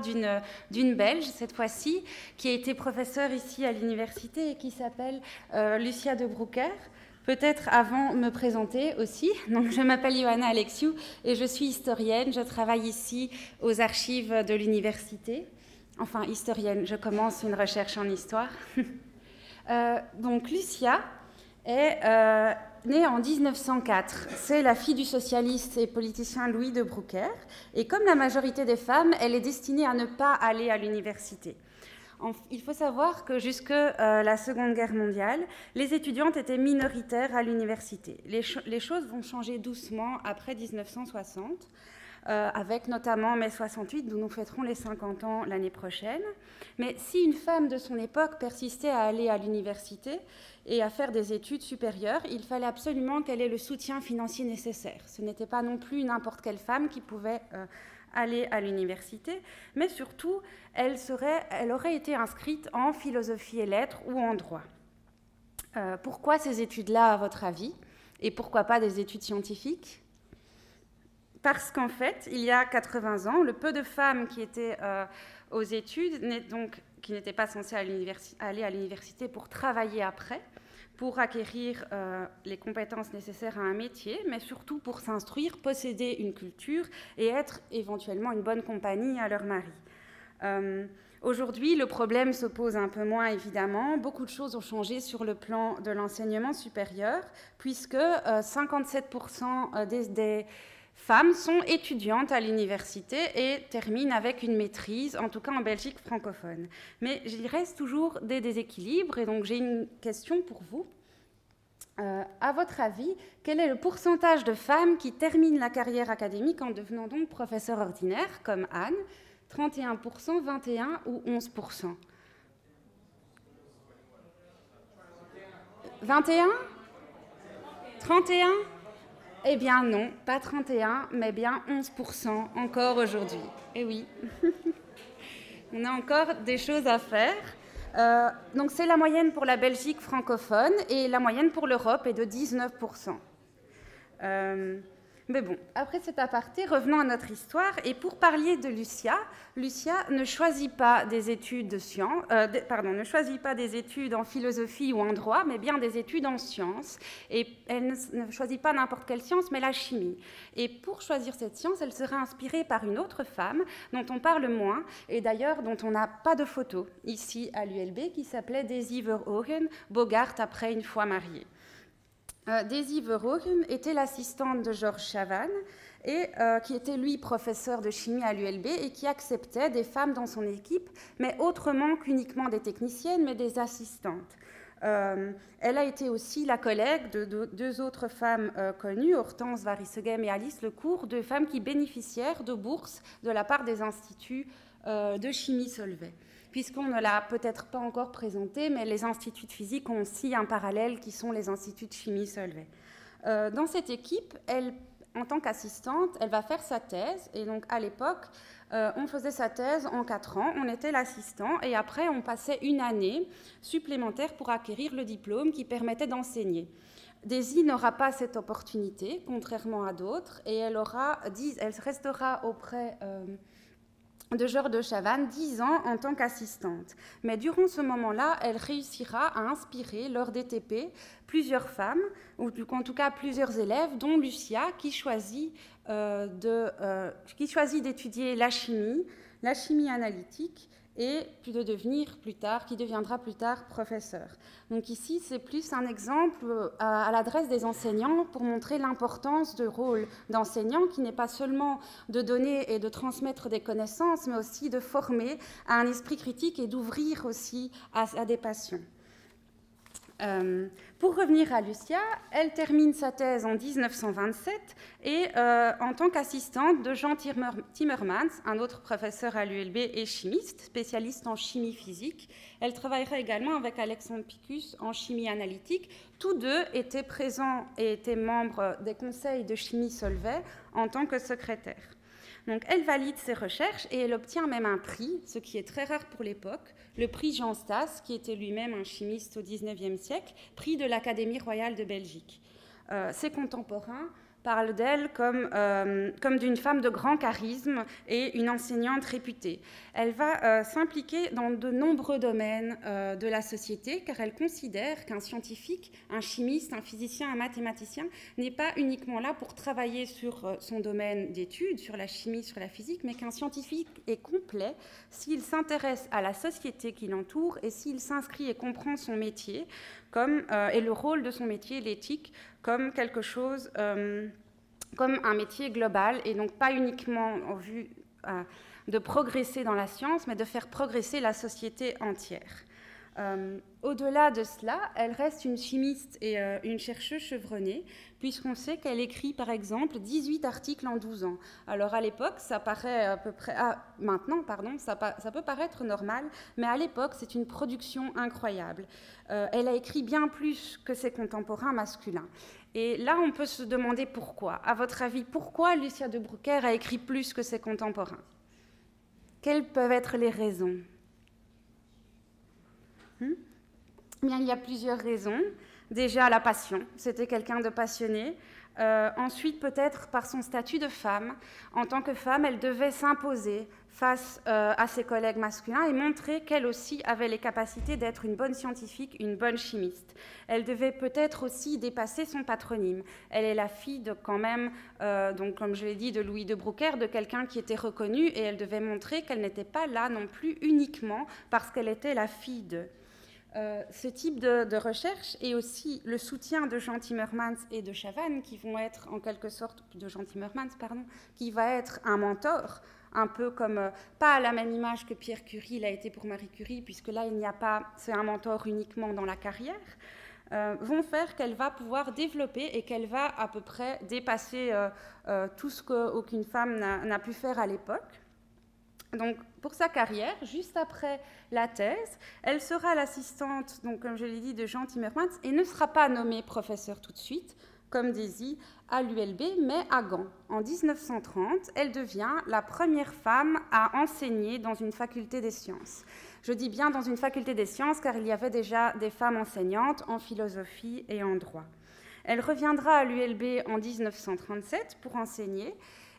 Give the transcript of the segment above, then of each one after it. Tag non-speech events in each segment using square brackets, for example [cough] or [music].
d'une Belge, cette fois-ci, qui a été professeure ici à l'université et qui s'appelle euh, Lucia de Broucker. Peut-être avant me présenter aussi. Donc, je m'appelle Johanna Alexiou et je suis historienne. Je travaille ici aux archives de l'université. Enfin, historienne, je commence une recherche en histoire. [laughs] Euh, donc, Lucia est euh, née en 1904. C'est la fille du socialiste et politicien Louis de Broucker. Et comme la majorité des femmes, elle est destinée à ne pas aller à l'université. Il faut savoir que jusque euh, la Seconde Guerre mondiale, les étudiantes étaient minoritaires à l'université. Les, les, choses vont changer doucement après 1960. Euh, avec notamment mai 68, dont nous fêterons les 50 ans l'année prochaine. Mais si une femme de son époque persistait à aller à l'université et à faire des études supérieures, il fallait absolument qu'elle ait le soutien financier nécessaire. Ce n'était pas non plus n'importe quelle femme qui pouvait euh, aller à l'université, mais surtout, elle, serait, elle aurait été inscrite en philosophie et lettres ou en droit. Euh, pourquoi ces études-là, à votre avis? Et pourquoi pas des études scientifiques? Parce qu'en fait, il y a 80 ans, le peu de femmes qui étaient euh, aux études, donc, qui n'étaient pas censées aller à l'université pour travailler après, pour acquérir euh, les compétences nécessaires à un métier, mais surtout pour s'instruire, posséder une culture et être éventuellement une bonne compagnie à leur mari. Euh, aujourd'hui, le problème se pose un peu moins évidemment. Beaucoup de choses ont changé sur le plan de l'enseignement supérieur, puisque 57% des femmes sont étudiantes à l'université et terminent avec une maîtrise, en tout cas en Belgique francophone. Mais il reste toujours des déséquilibres et donc j'ai une question pour vous. Euh, à votre avis, quel est le pourcentage de femmes qui terminent la carrière académique en devenant donc professeur ordinaire, comme Anne? 31%, 21 ou 11% 21 31 eh bien non, pas 31, mais bien 11% encore aujourd'hui. Eh oui, [laughs] on a encore des choses à faire. Euh, donc c'est la moyenne pour la Belgique francophone et la moyenne pour l'Europe est de 19%. Mais bon, après cet aparté, revenons à notre histoire. Et pour parler de Lucia, Lucia ne choisit pas des études de euh, ne choisit pas des études en philosophie ou en droit, mais bien des études en sciences. Et elle ne, choisit pas n'importe quelle science, mais la chimie. Et pour choisir cette science, elle sera inspirée par une autre femme dont on parle moins, et d'ailleurs dont on n'a pas de photo ici à l'ULB, qui s'appelait Daisy Verhoeven, Bogart après une fois mariée. Euh, Daisy Verhoeven était l'assistante de Georges Chavannes, et, euh, qui était lui professeur de chimie à l'ULB et qui acceptait des femmes dans son équipe, mais autrement qu'uniquement des techniciennes, mais des assistantes. Euh, elle a été aussi la collègue de, deux autres femmes connues, Hortense Varisseghem et Alice Lecourt, deux femmes qui bénéficièrent de bourses de la part des instituts de chimie Solvay puisqu'on ne l'a peut-être pas encore présenté, mais les instituts de physique ont aussi un parallèle qui sont les instituts de chimie Solvay. Euh, dans cette équipe, elle, en tant qu'assistante, elle va faire sa thèse, et donc à l'époque, euh, on faisait sa thèse en quatre ans, on était l'assistant, et après on passait une année supplémentaire pour acquérir le diplôme qui permettait d'enseigner. Daisy n'aura pas cette opportunité, contrairement à d'autres, et elle, aura, elle restera auprès euh, de Georges de Chavannes, 10 ans en tant qu'assistante. Mais durant ce moment-là, elle réussira à inspirer lors des TP plusieurs femmes, ou en tout cas plusieurs élèves, dont Lucia, qui choisit euh, euh, d'étudier la chimie, la chimie analytique, et puis de devenir plus tard, qui deviendra plus tard professeur. Donc ici, c'est plus un exemple euh, à, l'adresse des enseignants pour montrer l'importance du rôle d'enseignant qui n'est pas seulement de donner et de transmettre des connaissances, mais aussi de former à un esprit critique et d'ouvrir aussi à des passions. Euh, pour revenir à Lucia, elle termine sa thèse en 1927 et euh, en tant qu'assistante de Jean Timmermans, un autre professeur à l'ULB et chimiste, spécialiste en chimie physique. Elle travaillera également avec Alexandre Picus en chimie analytique. Tous deux étaient présents et étaient membres des conseils de chimie Solvay en tant que secrétaire. Donc elle valide ses recherches et elle obtient même un prix, ce qui est très rare pour l'époque, le prix Jean Stas, qui était lui-même un chimiste au XIXe siècle, prix de l'Académie royale de Belgique. Euh, ses contemporains parle d'elle comme, euh, comme d'une femme de grand charisme et une enseignante réputée. Elle va euh, s'impliquer dans de nombreux domaines euh, de la société car elle considère qu'un scientifique, un chimiste, un physicien, un mathématicien n'est pas uniquement là pour travailler sur son domaine d'études, sur la chimie, sur la physique, mais qu'un scientifique est complet s'il s'intéresse à la société qui l'entoure et s'il s'inscrit et comprend son métier comme, et le rôle de son métier, l'éthique, comme quelque chose, euh, comme un métier global, et donc pas uniquement en vue euh, de progresser dans la science, mais de faire progresser la société entière. Euh, au-delà de cela, elle reste une chimiste et une chercheuse chevronnée, puisqu'on sait qu'elle écrit par exemple 18 articles en 12 ans. Alors à l'époque, ça paraît à peu près. Ah, maintenant, pardon, ça, peut paraître normal, mais à l'époque, c'est une production incroyable. elle a écrit bien plus que ses contemporains masculins. Et là, on peut se demander pourquoi. À votre avis, pourquoi Lucia de Brucker a écrit plus que ses contemporains? Quelles peuvent être les raisons? Il y a plusieurs raisons. Déjà, la passion. C'était quelqu'un de passionné. Euh, ensuite, peut-être par son statut de femme. En tant que femme, elle devait s'imposer, face euh, à ses collègues masculins et montrer qu'elle aussi avait les capacités d'être une bonne scientifique, une bonne chimiste. Elle devait peut-être aussi dépasser son patronyme. Elle est la fille de quand même, euh, donc comme je l'ai dit, de Louis de Broucker, de quelqu'un qui était reconnu et elle devait montrer qu'elle n'était pas là non plus uniquement parce qu'elle était la fille de. Euh, ce type de, recherche et aussi le soutien de Jean Timmermans et de Chavannes, qui vont être en quelque sorte, de Jean Timmermans, pardon, qui va être un mentor un peu comme, euh, pas à la même image que Pierre Curie l'a été pour Marie Curie, puisque là, il n'y a pas, c'est un mentor uniquement dans la carrière, euh, vont faire qu'elle va pouvoir développer et qu'elle va à peu près dépasser tout ce qu'aucune femme n'a pu faire à l'époque. Donc, pour sa carrière, juste après la thèse, elle sera l'assistante, donc comme je l'ai dit, de Jean Timmermans et ne sera pas nommée professeur tout de suite, comme Daisy, à l'ULB, mais à Gand. En 1930, elle devient la première femme à enseigner dans une faculté des sciences. Je dis bien dans une faculté des sciences car il y avait déjà des femmes enseignantes en philosophie et en droit. Elle reviendra à l'ULB en 1937 pour enseigner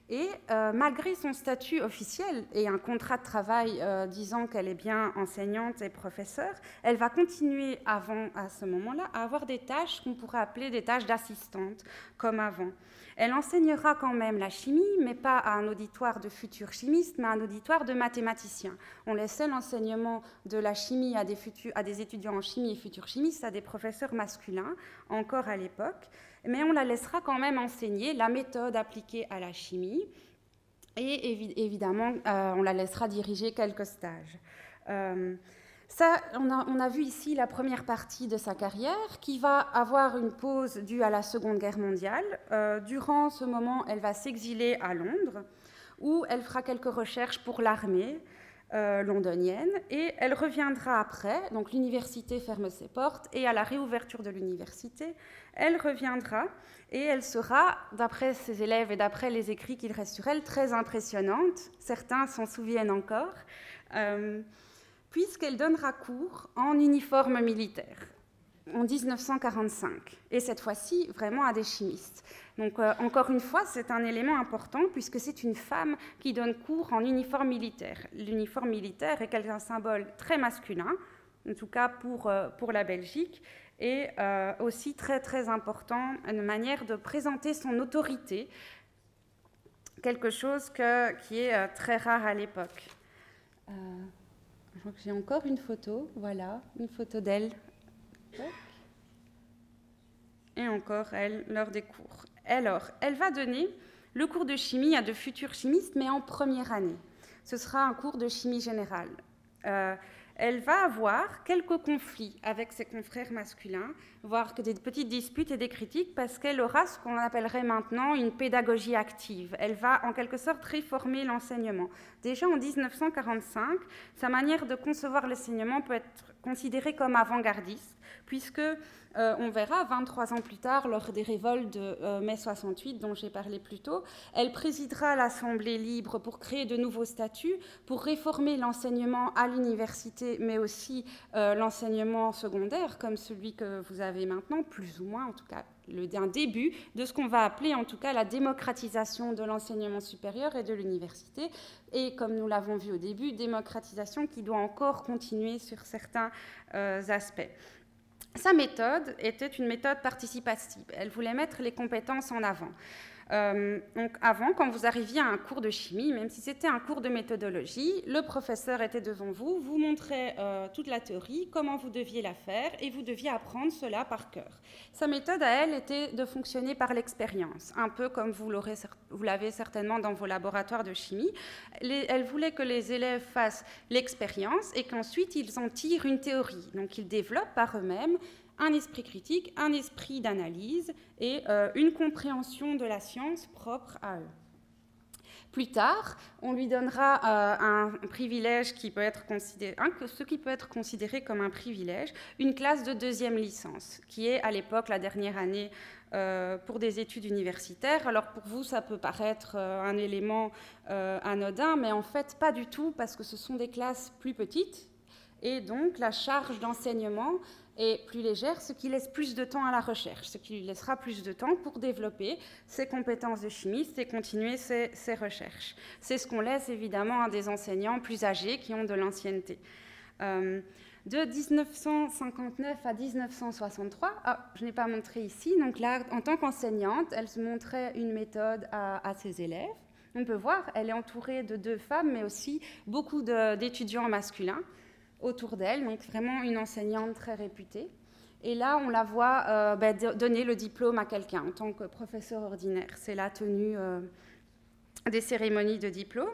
et euh, malgré son statut officiel et un contrat de travail euh, disant qu'elle est bien enseignante et professeure, elle va continuer avant, à ce moment-là, à avoir des tâches qu'on pourrait appeler des tâches d'assistante, comme avant. Elle enseignera quand même la chimie, mais pas à un auditoire de futurs chimistes, mais à un auditoire de mathématiciens. On laissait l'enseignement de la chimie à des, à des étudiants en chimie et futurs chimistes, à des professeurs masculins, encore à l'époque, mais on la laissera quand même enseigner la méthode appliquée à la chimie, et évidemment, euh, on la laissera diriger quelques stages. Euh, ça, on a, vu ici la première partie de sa carrière qui va avoir une pause due à la Seconde Guerre mondiale. Euh, durant ce moment, elle va s'exiler à Londres où elle fera quelques recherches pour l'armée euh, londonienne et elle reviendra après. Donc l'université ferme ses portes et à la réouverture de l'université, elle reviendra et elle sera, d'après ses élèves et d'après les écrits qu'il reste sur elle, très impressionnante. Certains s'en souviennent encore. Euh, puisqu'elle donnera cours en uniforme militaire en 1945, et cette fois-ci vraiment à des chimistes. Donc euh, encore une fois, c'est un élément important puisque c'est une femme qui donne cours en uniforme militaire. L'uniforme militaire est un symbole très masculin, en tout cas pour, euh, pour la Belgique, et euh, aussi très très important, une manière de présenter son autorité, quelque chose qui est très rare à l'époque. J'ai encore une photo, voilà, une photo d'elle. Et encore elle, lors des cours. Alors, elle va donner le cours de chimie à de futurs chimistes, mais en première année. Ce sera un cours de chimie générale. Euh, elle va avoir quelques conflits avec ses confrères masculins, voire que des petites disputes et des critiques, parce qu'elle aura ce qu'on appellerait maintenant une pédagogie active. Elle va en quelque sorte réformer l'enseignement. Déjà en 1945, sa manière de concevoir l'enseignement peut être considérée comme avant-gardiste, puisque euh, on verra 23 ans plus tard, lors des révoltes de euh, mai 68 dont j'ai parlé plus tôt, elle présidera l'Assemblée libre pour créer de nouveaux statuts, pour réformer l'enseignement à l'université, mais aussi euh, l'enseignement secondaire, comme celui que vous avez maintenant, plus ou moins, en tout cas un début de ce qu'on va appeler en tout cas la démocratisation de l'enseignement supérieur et de l'université. Et comme nous l'avons vu au début, démocratisation qui doit encore continuer sur certains euh, aspects. Sa méthode était une méthode participative. Elle voulait mettre les compétences en avant. Euh, donc avant, quand vous arriviez à un cours de chimie, même si c'était un cours de méthodologie, le professeur était devant vous, vous montrait euh, toute la théorie, comment vous deviez la faire, et vous deviez apprendre cela par cœur. Sa méthode à elle était de fonctionner par l'expérience, un peu comme vous l'avez certainement dans vos laboratoires de chimie. elle voulait que les élèves fassent l'expérience et qu'ensuite ils en tirent une théorie. Donc ils développent par eux-mêmes un esprit critique, un esprit d'analyse et euh, une compréhension de la science propre à eux. Plus tard, on lui donnera euh, un privilège qui peut être considéré, ce qui peut être considéré comme un privilège, une classe de deuxième licence, qui est à l'époque la dernière année euh, pour des études universitaires. Alors pour vous, ça peut paraître un élément anodin, mais en fait pas du tout, parce que ce sont des classes plus petites, et donc la charge d'enseignement est plus légère, ce qui laisse plus de temps à la recherche, ce qui lui laissera plus de temps pour développer ses compétences de chimiste et continuer ses, recherches. C'est ce qu'on laisse évidemment à des enseignants plus âgés qui ont de l'ancienneté. Euh, de 1959 à 1963, ah, je n'ai pas montré ici, donc là, en tant qu'enseignante, elle se montrait une méthode à ses élèves. On peut voir, elle est entourée de deux femmes, mais aussi beaucoup d'étudiants masculins autour d'elle, donc vraiment une enseignante très réputée. Et là, on la voit euh, ben, donner le diplôme à quelqu'un en tant que professeur ordinaire. C'est la tenue euh, des cérémonies de diplôme.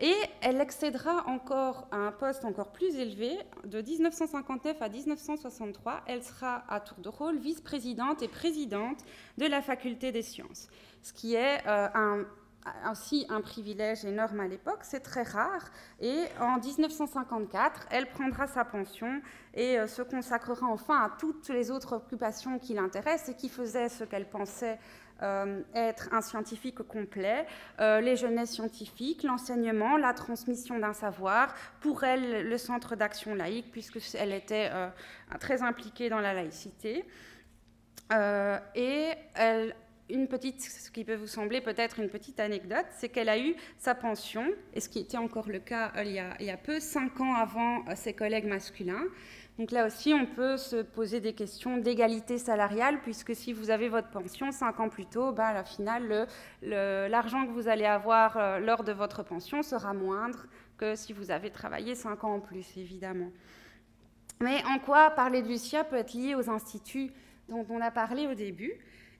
Et elle accédera encore à un poste encore plus élevé. De 1959 à 1963, elle sera à tour de rôle vice-présidente et présidente de la faculté des sciences, ce qui est euh, un aussi un privilège énorme à l'époque, c'est très rare. Et en 1954, elle prendra sa pension et euh, se consacrera enfin à toutes les autres occupations qui l'intéressent et qui faisaient ce qu'elle pensait euh, être un scientifique complet, euh, les jeunesses scientifiques, l'enseignement, la transmission d'un savoir, pour elle le centre d'action laïque, puisqu'elle était très impliquée dans la laïcité. et elle une petite, ce qui peut vous sembler peut-être une petite anecdote, c'est qu'elle a eu sa pension, et ce qui était encore le cas euh, il, y a, peu, cinq ans avant euh, ses collègues masculins. Donc là aussi, on peut se poser des questions d'égalité salariale, puisque si vous avez votre pension cinq ans plus tôt, ben, à la finale, l'argent que vous allez avoir euh, lors de votre pension sera moindre que si vous avez travaillé cinq ans en plus, évidemment. Mais en quoi parler de Lucia peut être lié aux instituts dont on a parlé au début?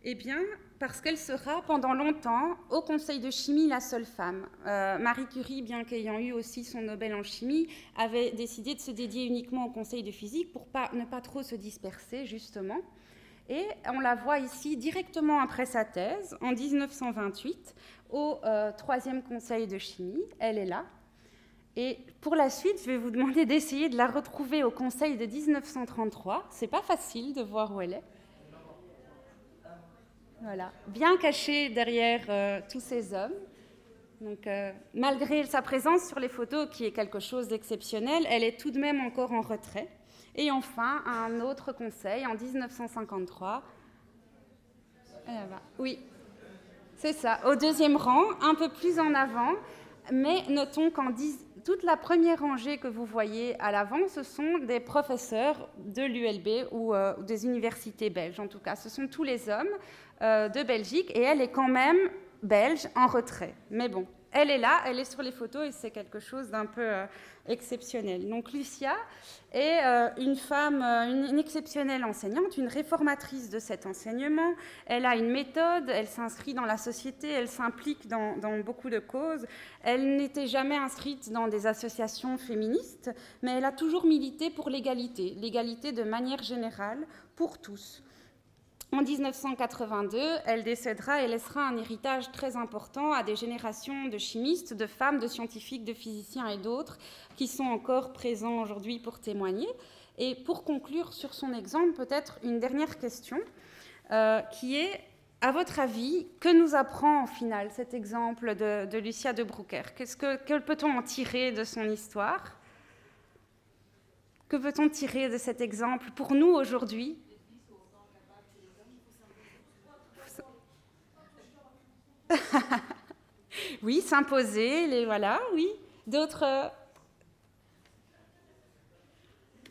Eh bien, parce qu'elle sera pendant longtemps au Conseil de chimie la seule femme. Euh, Marie Curie, bien qu'ayant eu aussi son Nobel en chimie, avait décidé de se dédier uniquement au Conseil de physique pour ne pas trop se disperser, justement. Et on la voit ici directement après sa thèse, en 1928, au euh, troisième Conseil de chimie. Elle est là. Et pour la suite, je vais vous demander d'essayer de la retrouver au Conseil de 1933. C'est pas facile de voir où elle est. Voilà, bien cachée derrière euh, tous ces hommes. Donc, euh, malgré sa présence sur les photos, qui est quelque chose d'exceptionnel, elle est tout de même encore en retrait. Et enfin, un autre conseil en 1953. oui, c'est ça, au deuxième rang, un peu plus en avant. Mais notons qu'en toute la première rangée que vous voyez à l'avant, ce sont des professeurs de l'ULB ou euh, des universités belges, en tout cas. Ce sont tous les hommes. Euh, de Belgique et elle est quand même belge en retrait. Mais bon, elle est là, elle est sur les photos et c'est quelque chose d'un peu euh, exceptionnel. Donc Lucia est euh, une femme, une, exceptionnelle enseignante, une réformatrice de cet enseignement. Elle a une méthode, elle s'inscrit dans la société, elle s'implique dans, dans, beaucoup de causes. Elle n'était jamais inscrite dans des associations féministes, mais elle a toujours milité pour l'égalité, l'égalité de manière générale pour tous. En 1982, elle décédera et laissera un héritage très important à des générations de chimistes, de femmes, de scientifiques, de physiciens et d'autres qui sont encore présents aujourd'hui pour témoigner. Et pour conclure sur son exemple, peut-être une dernière question euh, qui est, à votre avis, que nous apprend en final cet exemple de, Lucia de Qu'est-ce que, que peut-on en tirer de son histoire? Que peut-on tirer de cet exemple pour nous aujourd'hui? [laughs] oui, s'imposer, les voilà, oui. D'autres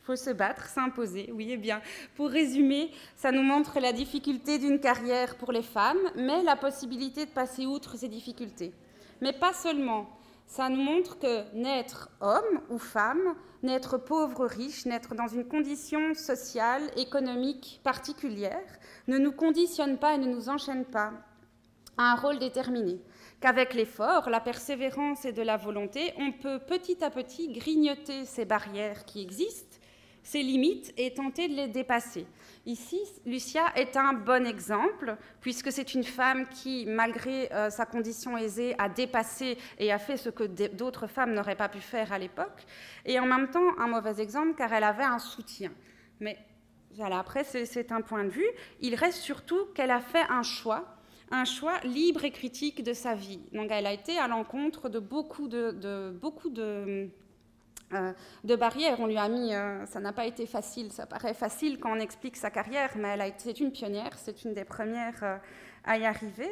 faut se battre, s'imposer. Oui, eh bien, pour résumer, ça nous montre la difficulté d'une carrière pour les femmes, mais la possibilité de passer outre ces difficultés. Mais pas seulement. Ça nous montre que naître homme ou femme, naître pauvre ou riche, naître dans une condition sociale, économique particulière, ne nous conditionne pas et ne nous enchaîne pas un rôle déterminé. Qu'avec l'effort, la persévérance et de la volonté, on peut petit à petit grignoter ces barrières qui existent ses limites et tenter de les dépasser. Ici, Lucia est un bon exemple, puisque c'est une femme qui, malgré euh, sa condition aisée, a dépassé et a fait ce que d'autres femmes n'auraient pas pu faire à l'époque, et en même temps un mauvais exemple car elle avait un soutien. Mais après, c'est un point de vue. Il reste surtout qu'elle a fait un choix, un choix libre et critique de sa vie. Donc elle a été à l'encontre de beaucoup de, euh, barrières. On lui a mis, euh, ça n'a pas été facile, ça paraît facile quand on explique sa carrière, mais elle a c'est une pionnière, c'est une des premières euh, à y arriver.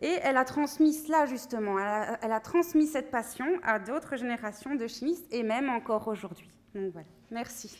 Et elle a transmis cela justement, elle a, transmis cette passion à d'autres générations de chimistes et même encore aujourd'hui. Donc voilà, merci.